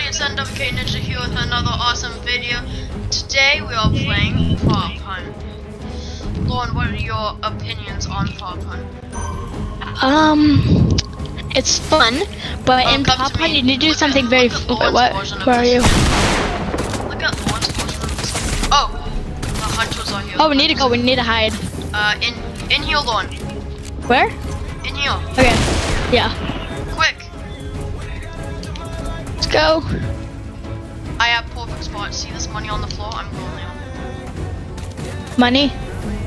everybody, it's NWK Ninja here with another awesome video. Today we are playing Fog Hunt. Lauren, what are your opinions on Fog Hunt? Um, it's fun, but Oh, in Prop Hunt you need to do Look at- something very. Wait, what? Where are you? Look at Lauren's version of this. Oh, the hunters are here. Oh, we need to go. We need to hide. Uh, in in here, Lauren. Where? In here. Okay. Yeah. Go. I have perfect spot. See this money on the floor? I'm going there. Money.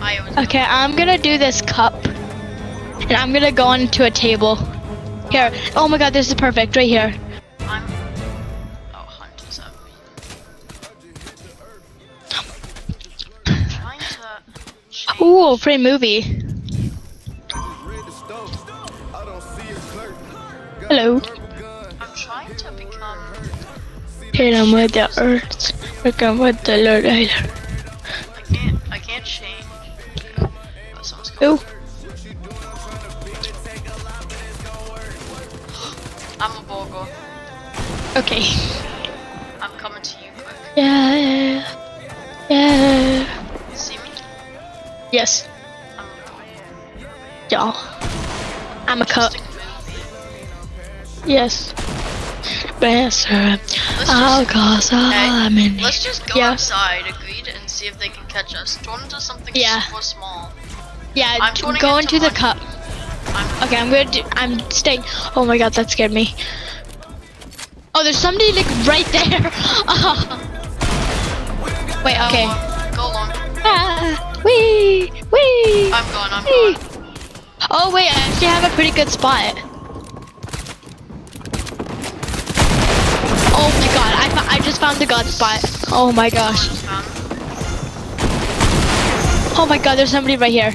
I always Okay, I'm gonna do this cup, and I'm gonna go onto a table. Here. Oh my God, this is perfect right here. I'm. Oh, hunters have me. to. Ooh, free movie. Hello. I'm trying to become. Hit with the earth. Look him with the Lord. I can't. I can't change. Oh. Ooh. I'm a burger. Okay. I'm coming to you quick. Yeah. Yeah. See me? Yes. I'm a. Y'all. I'm a cup. Yes. Her. Let's Oh, just, I'm in let's just go Yeah. outside, agreed, and see if they can catch us. Turn into something Yeah. super small. Yeah, I'm t- turning go into into the cup. I'm. Okay, I'm gonna do. I'm staying. Oh my god, that scared me. Oh, there's somebody like right there. Wait, okay. Go along. Ah, wee, wee. I'm gone. I'm wee. gone. Oh wait, I actually have a pretty good spot. I, just found the god spot. Oh my gosh. Oh my god, there's somebody right here.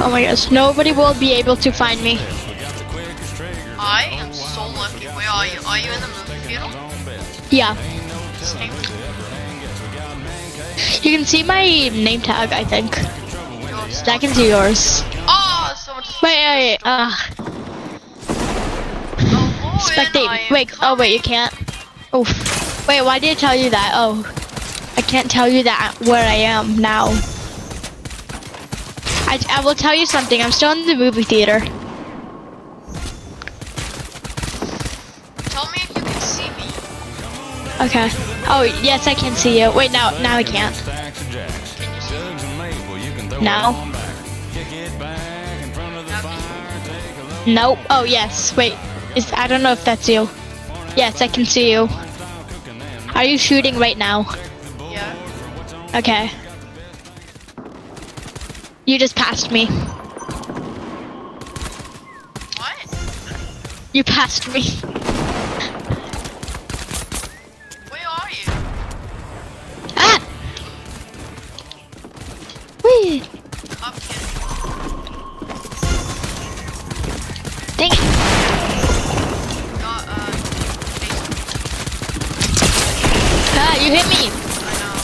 Oh my gosh, nobody will be able to find me. I am so lucky. Where are you? Are you in the movie theater? Yeah, Same. you can see my name tag, I think. Yours. I can see yours. Oh, someone. Wait, wait, wait, uh, Lauren, I spectate. am Wait, oh wait, you can't. Oh, wait, why did I tell you that? Oh, I can't tell you that where I am now. I, I will tell you something. I'm still in the movie theater. Tell me if you can see me. Okay. Oh, yes, I can see you. Wait, now, now I can't. Can you see me? No. Nope. Oh, yes. Wait. Is I don't know if that's you. Yes, I can see you. Are you shooting right now? Yeah. Okay. You just passed me. What? You passed me. You hit me. I know.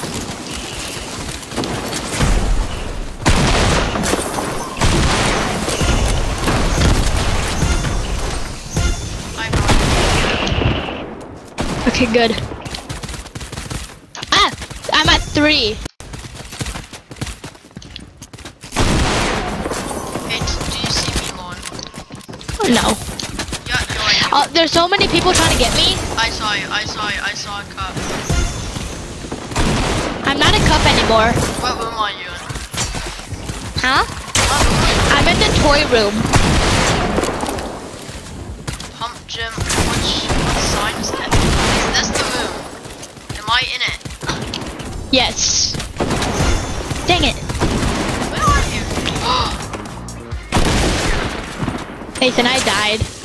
Okay, good. Ah! I'm at three. Hey, d- do you see me, Lauren? No. Yeah, right. Uh, there's so many people trying to get me. I saw you. I saw you. I saw a cup. I'm not a cup anymore. What room are you in? Huh? I'm in the toy room. Pump gym. Which what sign is that? Is this the room? Am I in it? Yes. Dang it. Where are you? Nathan, I died.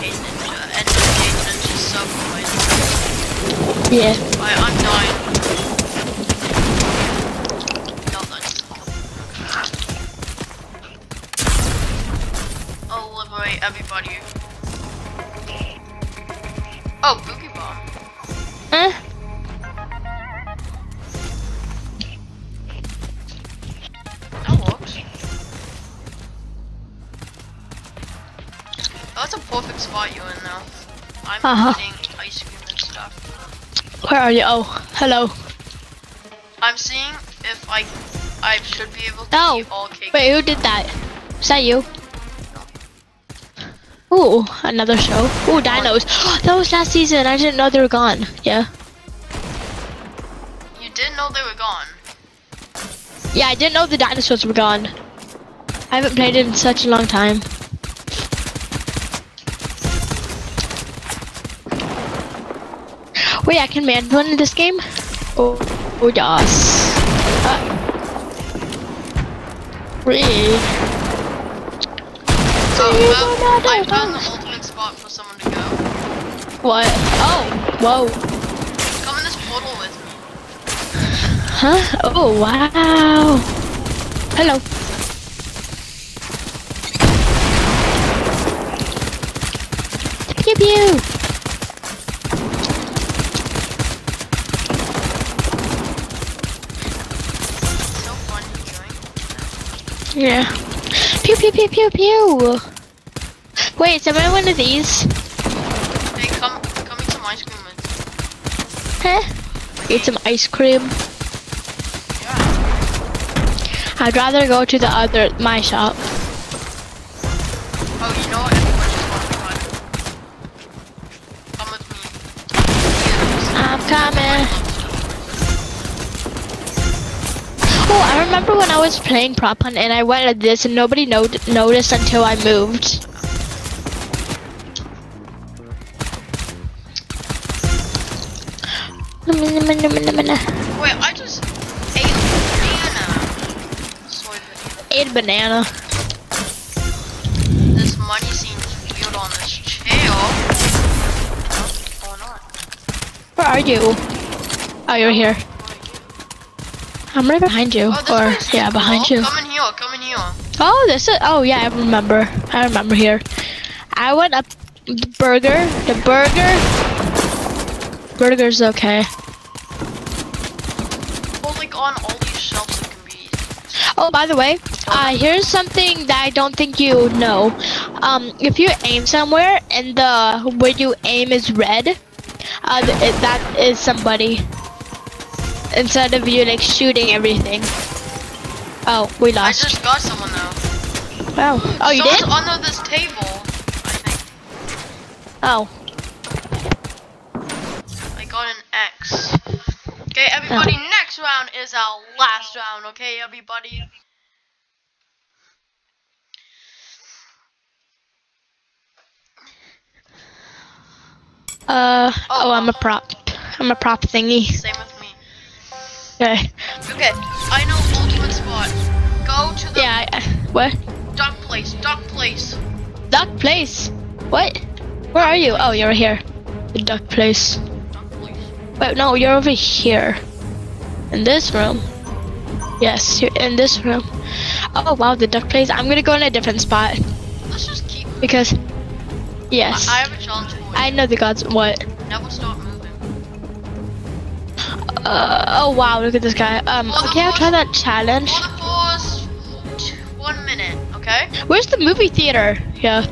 Ninja. NWK Ninja. Yeah. I, I'm dying. That's a perfect spot you're in now. I'm Uh-huh. eating ice cream and stuff. Where are you? Oh, hello. I'm seeing if I I should be able to No. eat all cake. Wait, who did that? Is that you? Ooh, another show. Ooh, dinos. that was last season. I didn't know they were gone. Yeah. You didn't know they were gone. Yeah, I didn't know the dinosaurs were gone. I haven't played it in such a long time. Wait, I can man one in this game? Oh, oh yes. Uh, really? So Yeah, well, no, no, I found the ultimate spot for someone to go. What? Oh, whoa. Come in this portal with me. Huh? Oh, wow. Hello. Pew pew. It's so fun to join. Yeah. Pew pew pew pew pew. Wait, am I one of these? Hey, come come eat some ice cream with. Huh? Eat some ice cream. Yeah. I'd rather go to the other my shop. Oh, you know what? Everybody just wants to. Come with me. I'm coming. Remember when I was playing prop hunt and I went like this and nobody no- noticed until I moved. Wait, I just ate a banana. Soy banana. Ate a banana. This money seems weird on this chair. What's going on? Where are you? Oh, you're here. I'm right behind you. Oh, or yeah, behind you. Come in here, come in here. Oh, this is. Oh, yeah, I remember. I remember here. I went up the burger. The burger. Burger's okay. Oh, like on all these shelves it can be. Oh, by the way, uh, here's something that I don't think you know. Um, if you aim somewhere and the where you aim is red, uh, th- that is somebody. Instead of you like shooting everything. Oh, we lost. I just got someone though. Wow. Oh, you Someone's did? under this table. I think Oh. I got an X. Okay, everybody. Next round is our last round. Okay, everybody. Uh. Oh, Oh, I'm a uh-huh. prop. I'm a prop thingy. Same with me. Okay. Okay, I know ultimate spot. Go to the Yeah. I, uh, what? duck place. Duck place. Duck place. What? Where are you? Oh, you're here. The duck place. Duck place. Wait, no, you're over here. In this room. Yes, you're in this room. Oh wow, the duck place. I'm gonna go in a different spot Let's just keep. because. Yes. I, I have a challenge for you. I know the gods. What? Never stop. Uh, oh wow, look at this guy. Um, Well, okay, I'll try that challenge. Two, one minute, okay? Where's the movie theater? Yeah.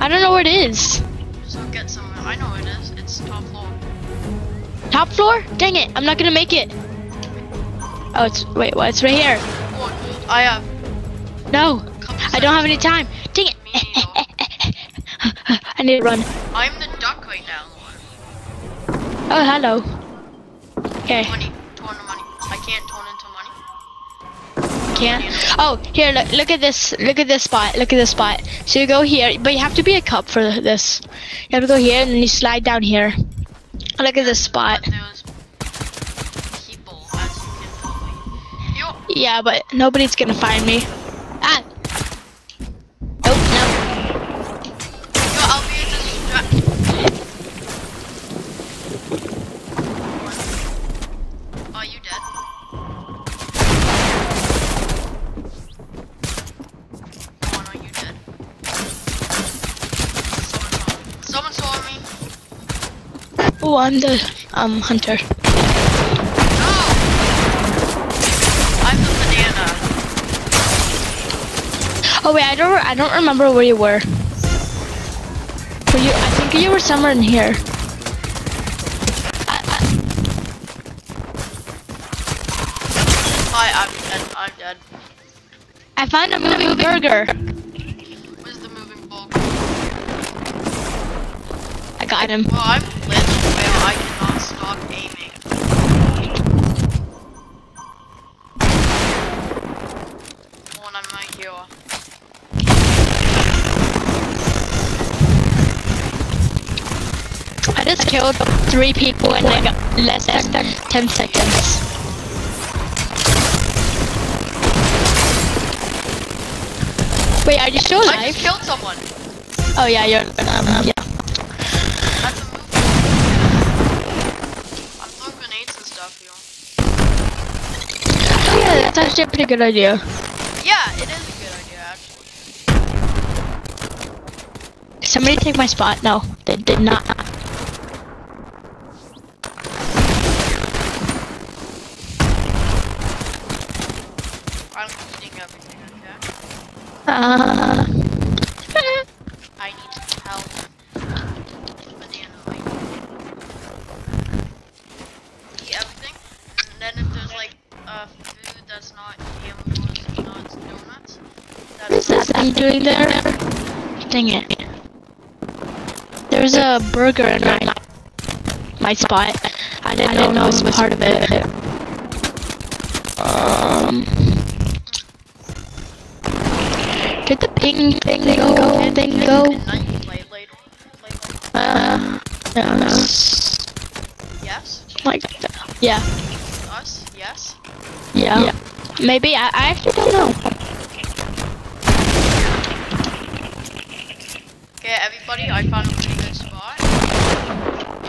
I don't know where it is. So get somewhere. I know where it is. It's top floor. Top floor? Dang it, I'm not gonna make it. Oh, it's wait, what? It's right here. Oh, I have. No, I don't have any time. Dang it. I need to run. I'm the duck right now. Oh, hello. Okay, Money. Turn money. I can't turn into money. can't. Oh, here, look, look at this. Look at this spot. Look at this spot. So you go here, but you have to be a cup for this. You have to go here and then you slide down here. Look at this spot. People, as you can probably. Yo, Yeah, but nobody's gonna find me. Oh, I'm the um hunter. No! I'm the banana. Oh wait, I don't I don't remember where you were. Were you? I think you were somewhere in here. I, I, Hi, I'm dead. I'm dead. I found a moving burger. Where's the moving bulk? I got him. Well, stop aiming. Hold on, I'm right here. I just killed three people in like less than 10 seconds. Wait, are you still I alive? just killed someone. Oh yeah, you're um, yeah. That's a moving I'm throwing grenades and stuff here. Oh yeah, that's actually a pretty good idea. Yeah, it is a good idea, actually. Somebody take my spot. No, they did not. I'm eating everything, okay? Uh, I need help. Banana, I eat everything. And then if there's like uh, food that's not hamburgers, nuts, donuts, what is that's that thing doing there? Dang it. There's a burger in my my spot. I didn't, know, it was part of it. Um, did the ping thing go? and Thing and- go? and night play later. Play later. Uh, I don't know. Yes? Like, yeah, Us? Yes? yeah, Maybe I, I actually don't know. Everybody, I found a pretty good spot.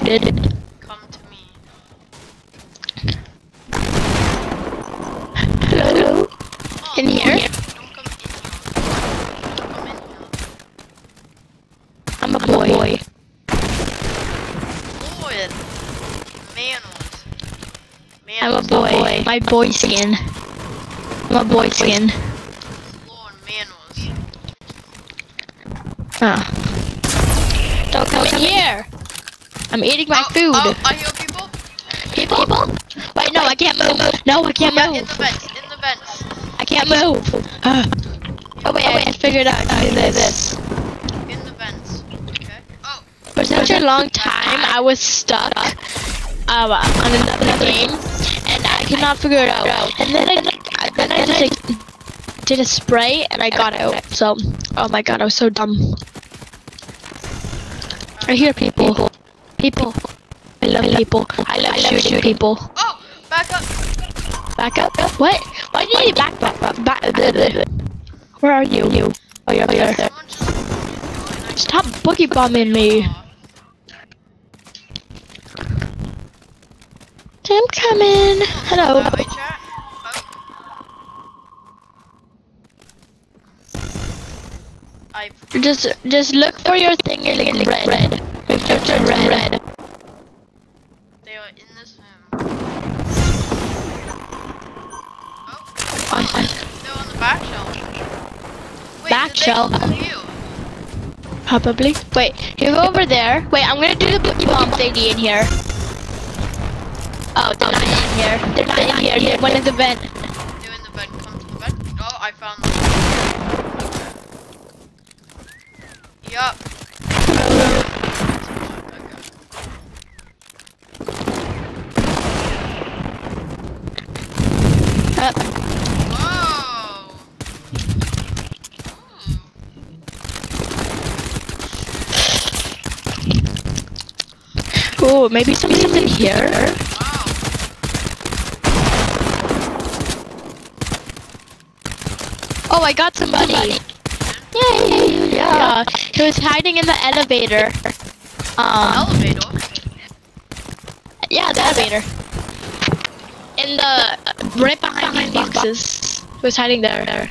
Did it? Come to me. hello Oh, in here? Don't come in here. Don't come in here. I'm a boy. Lord. Manos. I'm a boy. My boy skin. I'm boy skin. Lord, Manos. Ah. Don't come in here. I'm eating my oh, food. Oh, I hear people. People? Wait, no, I can't move. No, I can't Yeah, in the vents. In the vents. I can't move. Ah. Oh wait, I figured out how to do this. In the vents. Okay. Oh. For such a long time, I was stuck um, on another game, and I could not figure it out. And then I, then I just like, did a spray, and I got out. So, oh my god, I was so dumb. I hear people. People. I love people. I love shooting people. Oh, back up. Back up. What? Why do you need back back back? back Where are you? You. Oh, you're there. Someone just and I Stop boogie bombing me. I'm coming. Hello. Wait, chat. I Just, just look for your thing in red. Red. Look for your red. Red. they are in this room. Oh, they're on the back shelf. Wait, Back shelf? Probably. Wait, you go over there. Wait, I'm gonna do the boogie bomb thingy in here. Oh, they're not in here. They're not in here. One in the vent. They're in the bed. Come to the bed. Oh, I found them. Yup. Uh, Whoa. Oh, maybe something's in here. Wow. Oh, I got somebody. Yay! Yeah. He was hiding in the elevator. Um, Elevator. yeah, the elevator. In the right behind these boxes. He was hiding there. Paper.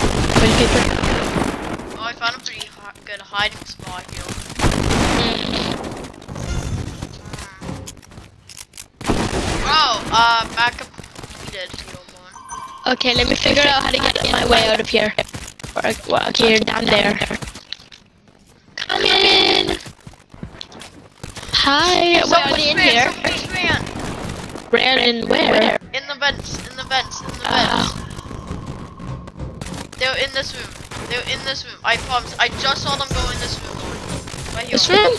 Oh, I found a pretty good hiding spot here. Uh. Hold on. Okay, let me figure out how to get my way out of here. Okay, you're down there. Come in. Hi. Somebody Somebody in ran, here. Somebody ran. Ran in where? In the vents. In the vents. In the vents. Oh. They're in this room. They're in this room. I promise. I just saw them go in this room. Right here. This room?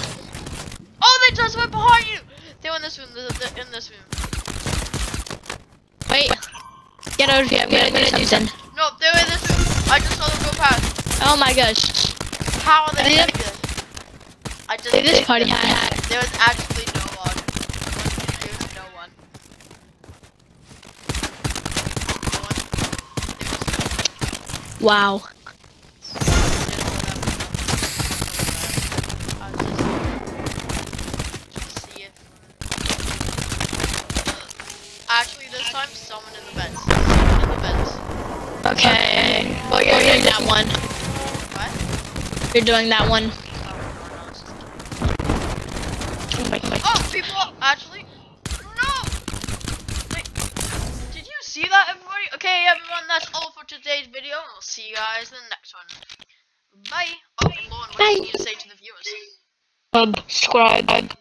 Oh, they just went behind you. They're in this room. They're, they're in this room. Wait. Get out of here. I'm gonna do something. No, they're in this room. I just saw them go past. Oh my gosh. How are they doing this? I just just party this. hat. There was actually no one. There's no one. No one. There was Wow. This time, someone in the vents. Someone in the vents. Okay. Well, you're doing that one. What? You're doing that one. Oh, no, it's just- oh, oh, people! Actually, no! Wait, did you see that, everybody? Okay, everyone, that's all for today's video. and We'll see you guys in the next one. Bye. Oh, and Lauren, what do you Bye. need to say to the viewers? Subscribe.